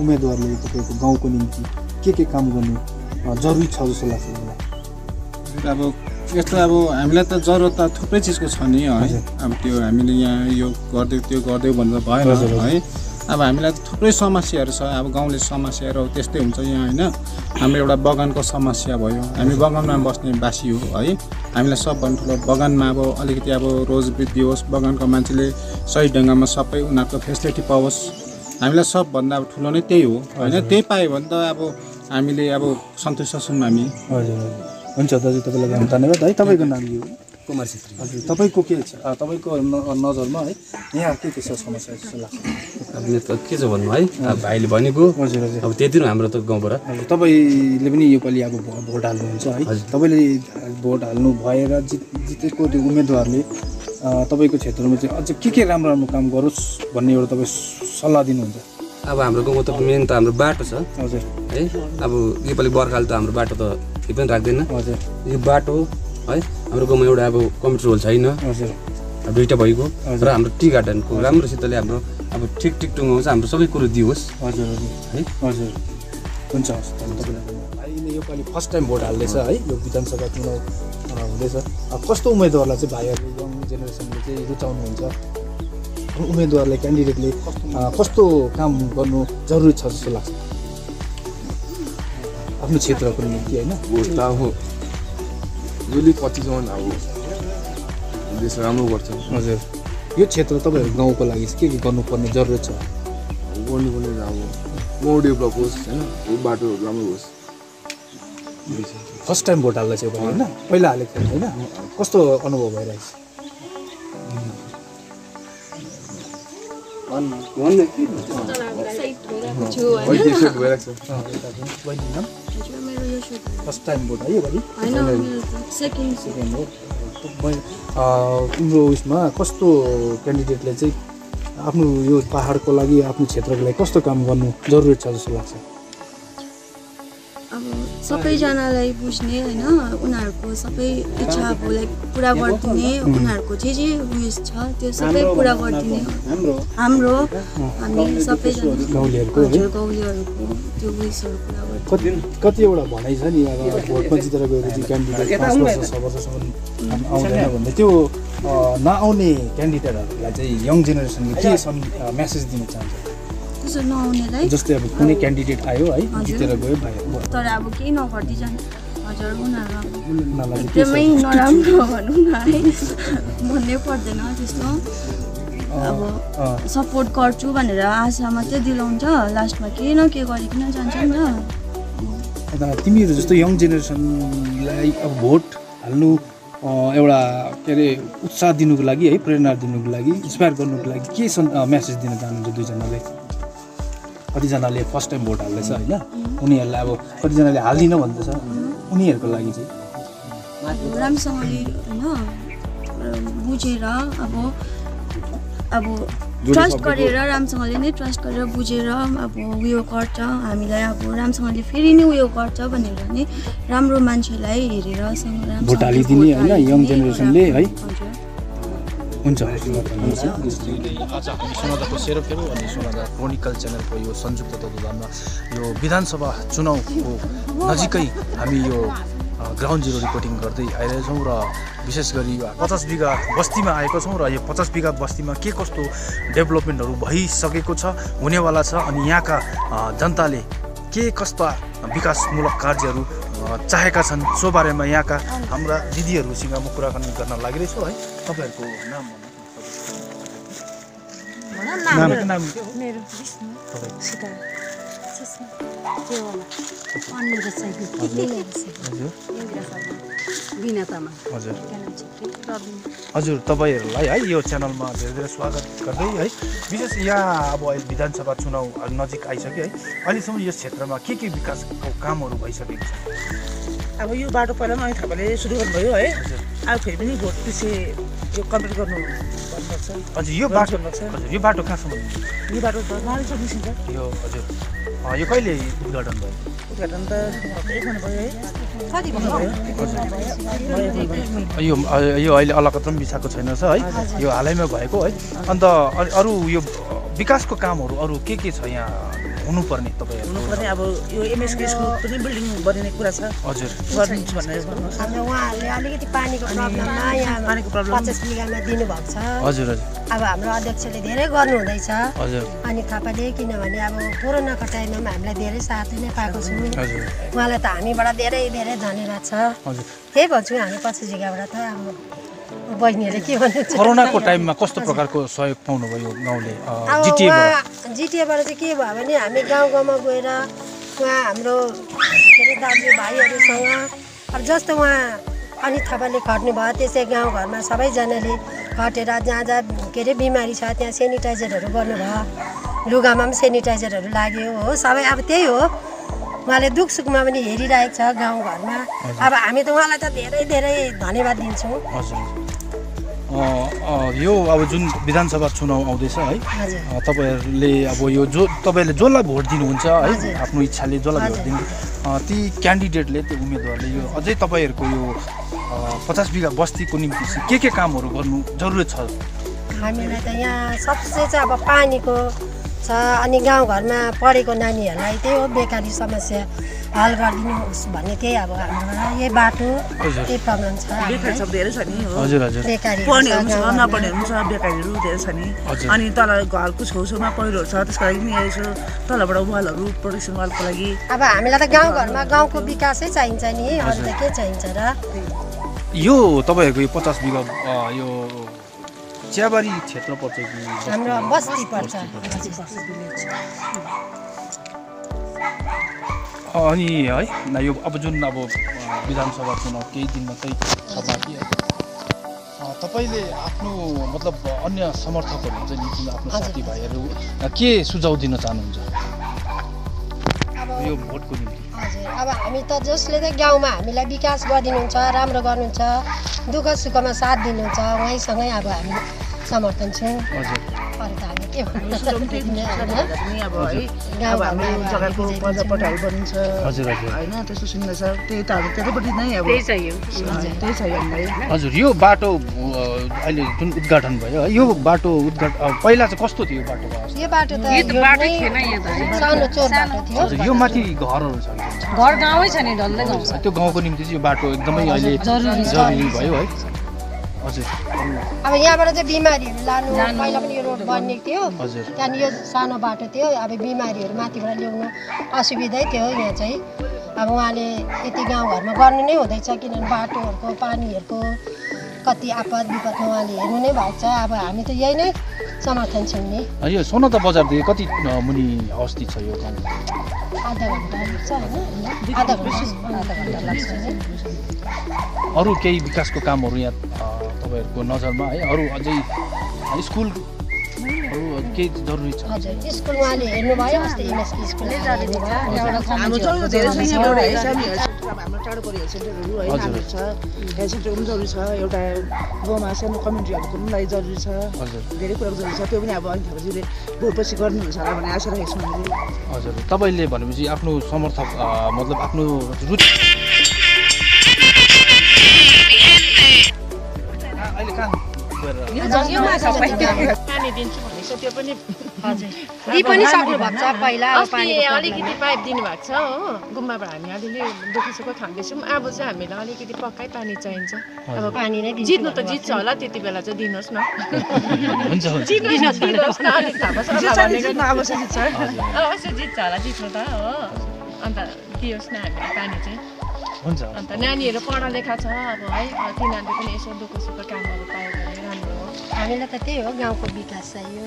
उम्मेदवारले तपाईँको गाउँको निम्ति के के काम गर्नु जरुरी छ जस्तो लाग्छ तपाईँलाई? अब यस्तो अब हामीलाई त जरुरत त थुप्रै चिजको छ नि है। अब त्यो हामीले यहाँ यो गरिदेऊ त्यो गरिदेऊ भनेर भएन। है। अब हामीलाई थुप्रै समस्याहरू छ। अब गाउँले समस्याहरू अब त्यस्तै हुन्छ यहाँ होइन? हाम्रो एउटा बगानको समस्या भयो। हामी बगानमा बस्ने बासी हो है? हामीलाई सबभन्दा ठुलो बगानमा अब अलिकति अब रोज वृद्धि होस्। बगानको मान्छेले सही ढङ्गमा सबै उनीहरूको फेसिलिटी पाओस्। हामीलाई सबभन्दा अब ठुलो नै त्यही हो होइन? त्यही पायो भने त अब हामीले अब सन्तुष्ट छौँ हामी। हजुर हुन्छ दाजु तपाईँलाई धेरै धन्यवाद है? तपाईँको नाम यो कुमार छेत्री। हजुर तपाईँको के छ? तपाईँको नजरमा है? यहाँ के के छ समस्या? जस्तो लाग्छ अब यो त के छ भन्नु है? अब भाइले भनेको हजुर हजुर। अब त्यति नै हाम्रो त गाउँबाट। तपाईँले पनि योपालि अब भोट हाल्नुहुन्छ है। तपाईँले भोट हाल्नु भएर जित जितेको त्यो उम्मेदवारले तपाईँको क्षेत्रमा चाहिँ अझ के के राम्रो राम्रो काम गरोस् भन्ने एउटा तपाईँ सल्लाह दिनुहुन्छ? अब हाम्रो गाउँमा त मेन त हाम्रो बाटो छ। हजुर। है? अब योपालि बर्खाले त हाम्रो बाटो त केही पनि राख्दैन। हजुर। यो बाटो है? हाम्रो गाउँमा एउटा अब कम्प्युटर होल छैन। हजुर। दुइटा भइगयो। र हाम्रो टी गार्डनको राम्रोसितले हाम्रो अब ठिक ठिक टुङ्गामा चाहिँ हाम्रो सबै कुरो दियोस्। हजुर हजुर। है? हजुर। हुन्छ हस् तपाईँलाई भाइले योपालि फर्स्ट टाइम भोट हाल्दैछ है? यो विधानसभा चुनाव हुँदैछ। अब कस्तो उम्मेदवारलाई चाहिँ भाइहरूले यङ जेनेरेसनले चाहिँ रुचाउनुहुन्छ? उम्मेदवारलाई क्यान्डिडेटले कस्तो काम गर्नु जरुरी छ जस्तो लाग्छ? आफ्नो क्षेत्रको निम्ति होइन? भोट त अब जसले कतिसम्म अब देश राम्रो गर्छ। हजुर। यो क्षेत्र तपाईँहरू गाउँको लागि चाहिँ के के गर्नुपर्ने जरुरत छ? गर्नुपर्ने अब गाउँ डेभलप होस् होइन? यो बाटोहरू राम्रो होस् फर्स्ट टाइम भोट यो पालि होइन? पहिला हालेको थिएन होइन? कस्तो अनुभव भइरहेको छ। फर्स्ट टाइम भोट है योपालि तिम्रो उयसमा कस्तो क्यान्डिडेटले चाहिँ आफ्नो यो पाहाडको लागि आफ्नो क्षेत्रको लागि कस्तो काम गर्नु जरुरी छ जस्तो लाग्छ? सबैजनालाई बुझ्ने होइन उनीहरूको सबै इच्छा अब लाइक पुरा गरिदिने उनीहरूको जे जे उयस छ त्यो सबै पुरा गरिदिने। हाम्रो। हामी सबैजना। गाउँलेहरूको त्यो उयसहरू पुरा गरिदिने। कति कतिवटा भनाइ छ नि अब भोटमा जितेर गएपछि क्यान्डिडेट पाँच वर्ष छ वर्षसम्म आउँदैन भन्ने। त्यो अ, नआउने क्यान्डिडेटहरूलाई चाहिँ यङ जेनेरेसनले के सन् मेसेज दिन चाहन्छ? त्यसो नआउनेलाई जस्तै अब कुनै क्यान्डिडेट आयो है। जितेर गयो भयो। तर अब केही जाने हजुर उनीहरू उनीहरूलाई के एकदमै नराम्रो भनौँ न है। भन्नै पर्दैन त्यस्तो। अब सपोर्ट गर्छु भनेर आशा मात्रै दिलाउँछ। लास्टमा केही न केही गरिकन जान्छ नि त तिमीहरू जस्तो यङ जेनेरेसनलाई अब भोट हाल्नु एउटा के अरे उत्साह दिनुको लागि है प्रेरणा दिनुको लागि इन्सपायर गर्नुको लागि के मेसेज दिन चाहनुहुन्छ दुईजनाले कतिजनाले फर्स्ट टाइम भोट हाल्दैछ होइन? उनीहरूलाई अब कतिजनाले हाल्दिनँ भन्दैछ। उनीहरूको लागि चाहिँ। राम्रोसँगले होइन बुझेर अब अब ट्रस्ट गरेर राम्रोसँगले नै ट्रस्ट गरेर बुझेर अब उयो गर्छ। हामीलाई अब राम्रोसँगले फेरि नै उयो गर्छ भनेर नै राम्रो मान्छेलाई हेरेर भोट हालिदिने होइन यङ जेनेरेसनले है? हुन्छ। आज हामी सोनादाको सेरोफेरो अनि सोनादा क्रोनिकल च्यानलको यो संयुक्त तत्त्वावधानमा यो विधानसभा चुनावको नजिकै हामी यो ग्राउन्ड जिरो रिपोर्टिङ गर्दै आइरहेछौँ र विशेष गरी यो पचास बिघा बस्तीमा आएको छौँ र यो पचास बिघा बस्तीमा के कस्तो डेभलपमेन्टहरू भइसकेको छ हुनेवाला छ अनि यहाँका जनताले के कस्ता विकासमूलक कार्यहरू चाहेका छन् सो बारेमा यहाँका हाम्रा दिदीहरूसँग म कुराकानी गर्न लागिरहेछु है। तपाईँहरूको नाम नाम नाम मेरो तपाईँको? सीता त्यो अन्य हजुर। तपाईँहरूलाई है यो च्यानलमा धेरै धेरै स्वागत गर्दै है। विशेष यहाँ अब अहिले विधानसभा चुनाव नजिक आइसक्यो है। अहिलेसम्म यस क्षेत्रमा के के विकासको कामहरू भइसकेको छ? अब यो बाटो पहिला पनि अनित थापाले सुरु गर्नुभयो है। अब फेरि पनि भोट पछि यो कम्प्लिट गर्नु भन्नुपर्छ हजुर यो बाटो हजुर यो बाटो कहाँसम्म? यो बाटो त मालिस निस्किन्छ यो हजुर। अँ, यो कहिले उद्घाटन भयो? उद्घाटन त एक महिना भयो है? कति यो यो अहिले अलकत्र पनि बिछाएको छैन छ है। यो हालैमा भएको है। अन्त अरू यो विकासको कामहरू अरू के के छ यहाँ? हुनुपर्ने तपाईँहरू हुनुपर्ने अब यो एमएसके स्कुल पनि बिल्डिङ बनिने कुरा छ। हजुर। गरिदिन्छु भनेर उहाँहरूले अलिकति पानीको प्रब्लममा यहाँ पानीको प्रब्लम। पचास बिघामा दिनुभएको छ। हजुर हजुर। अब हाम्रो अध्यक्षले धेरै गर्नुहुँदैछ। हजुर। अनि थापाले किनभने अब कोरोनाको टाइममा पनि हामीलाई धेरै साथ नै पाएको छौँ। हजुर। उहाँलाई त हामीबाट धेरै धेरै धन्यवाद छ। हजुर। त्यही भन्छु हामी पच्चिस बिघाबाट त अब बहिनीहरूले के भन्नु कोरोनाको टाइममा कस्तो प्रकारको सहयोग पाउनुभयो गाउँले जिटिएबाट? चाहिँ के भयो भने हामी गाउँ गाउँमा गएर उहाँ हाम्रो के अरे दाजुभाइहरूसँग अब जस्तो उहाँ अनि थापाले खट्नुभयो त्यसै गाउँघरमा सबैजनाले खटेर जहाँ जहाँ के अरे बिमारी छ त्यहाँ सेनिटाइजरहरू गर्नुभयो। लुगामा पनि सेनिटाइजरहरू लाग्यो हो सबै अब त्यही हो। उहाँले दुख सुखमा पनि हेरिरहेको छ गाउँघरमा अब हामी त उहाँलाई त धेरै धेरै धन्यवाद दिन्छौँ। यो अब जुन विधानसभा चुनाव आउँदैछ है तपाईँहरूले अब यो जो तपाईँहरूले जसलाई भोट दिनुहुन्छ है। आफ्नो इच्छाले जसलाई भोट। दिनु ती क्यान्डिडेटले त्यो उम्मेदवारले यो अझै तपाईँहरूको यो पचास बिघा बस्तीको निम्ति के के कामहरू गर्नु जरुरत छ? हामीलाई त यहाँ सबसे चाहिँ अब पानीको छ। अनि गाउँघरमा पढेको नानीहरूलाई त्यही हो बेकारी समस्या हल गरिदिनुहोस् भन्ने त्यही अब हाम्रोबाट यही बाटो। त्यही प्रब्लम छ बेकारी हामीलाई। सब धेरै छ नि पढ्नेहरू पनि छ। नपढ्नेहरू पनि छ बेकारीहरू धेरै छ नि। अनि तल घरको छेउछेउमा पहिरोहरू छ त्यसको लागि पनि यसो तलबाट वालहरू प्रोटेक्सन वालको लागि। अब हामीलाई त गाउँघरमा गाउँको विकासै चाहिन्छ नि। अरू त के चाहिन्छ र? यो तपाईँहरूको यो पचास बिघा यो चियाबारी क्षेत्र पर्छ कि? हाम्रो बस्ती पर्छ। अनि है न यो अब जुन अब विधानसभा चुनाव केही दिन मात्रै छ बाँकी तपाईँले आफ्नो मतलब अन्य समर्थकहरू हुन्छ नि जुन आफ्नो। साथीभाइहरू के सुझाव दिन चाहनुहुन्छ? यो भोटको निम्ति। हजुर। अब हामी त जसले चाहिँ गाउँमा हामीलाई विकास गरिदिनुहुन्छ राम्रो गर्नुहुन्छ दुःख सुखमा साथ दिनुहुन्छ उहाँसँगै अब हामी समर्थन छौँ। हजुर। पनि अब है अब हाम्रो जग्गाको पर्जापटहरू बनिन्छ हजुर, हजुर। होइन त्यस्तो सुन्दैछ त्यही त हामी त्यतैपट्टि नै अब त्यही चाहियो। हजुर, त्यही चाहियो हामीलाई हजुर यो बाटो अहिले जुन उद्घाटन भयो है यो बाटो उद्घाटन पहिला चाहिँ कस्तो थियो बाटो? त यो यो बाटै नै थिएन यहाँ त सानो चोर बाटो थियो। हजुर यो माथि घरहरू छ। घर गाउँै छ नि डल्लै गाउँ छ। त्यो गाउँको निम्ति चाहिँ यो बाटो एकदमै अहिले जरुरी भयो है। अब यहाँबाट चाहिँ बिमारीहरू लानु पहिला पनि यो रोड बनिएको थियो। हजुर। त्यहाँदेखि यो सानो बाटो थियो। अब बिमारीहरू माथिबाट ल्याउनु असुविधै थियो यहाँ चाहिँ। अब उहाँले यति गाउँघरमा गर्नु नै हुँदैछ किनभने बाटोहरूको पानीहरूको कति आपद विपदमा उहाँले हेर्नु नै भएको छ। अब हामी त यही नै समर्थन छौँ नि। यो सोनादा बजारदेखि कति मुनि अवस्थित छ यो गाउँ? आधा घन्टा लाग्छ होइन? आधा घन्टा आधा घन्टा लाग्छ। अरू केही विकासको कामहरू यहाँ तपाईँहरूको नजरमा है अरू अझै केही जरुरी छ? स्कुल हेर्नुभयो अस्ति एमएसपी हाम्रो टाढो सेन्टरहरू है छ। हेल्थ सेन्टर पनि जरुरी छ एउटा गाउँमा सानो कम्युनिटीहरूको पनि लागि जरुरी छ। हजुर। धेरै कुराको जरुरी छ त्यो पनि अब अनित भोटपछि गर्नुहुन्छ होला भन्ने आशा राखेको छौँ हजुर। तपाईँले भनेपछि आफ्नो समर्थक मतलब आफ्नो रुचि गएर पानी। दिन्छु भनेको छ त्यो पनि हजुर यी पनि सक्नु भएको छ पहिला अलिकति पाइप दिनुभएको छ हो। गुम्बाबाट हामी अलिअलि दुःख सुख खाँदैछौँ। अब चाहिँ हामीलाई अलिकति पक्कै पानी चाहिन्छ। अब पानी नै जित्नु त जित्छ होला त्यति बेला चाहिँ दिनुहोस् न। अवश्य जित्छ होला जित्नु त हो। अन्त दियोस् न हामीलाई पानी चाहिँ। हुन्छ। अन्त नानीहरू पढा लेखा छ अब है तिनीहरूले पनि यसो दुःख सुख कामहरू पायो भने राम्रो हो। हामीलाई त त्यही हो गाउँको विकास चाहियो।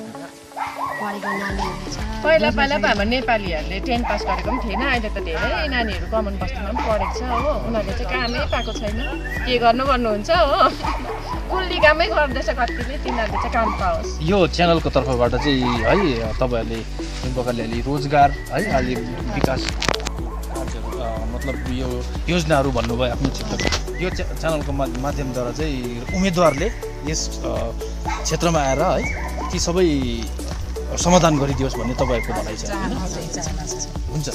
पढेको नानीहरू छ पहिला पहिला पो हाम्रो नेपालीहरूले टेन पास गरेको पनि थिएन अहिले त धेरै नानीहरू कमान बस्तीमा पनि पढेको छ हो। उनीहरूले चाहिँ कामै पाएको छैन। के गर्नु गर्नुहुन्छ हो? कुल्ली कामै गर्दैछ कतिले तिनीहरूले चाहिँ काम पाओस्। यो च्यानलको तर्फबाट चाहिँ है तपाईँहरूले जुन प्रकारले अहिले रोजगार है अहिले विकास मतलब यो योजनाहरू भन्नुभयो आफ्नो क्षेत्रको। यो च्या- च्यानलको माध्यमद्वारा चाहिँ उम्मेदवारले यस क्षेत्रमा आएर है ती सबै समाधान गरिदियोस् भन्ने तपाईँहरूको भनाइ छ? हुन्छ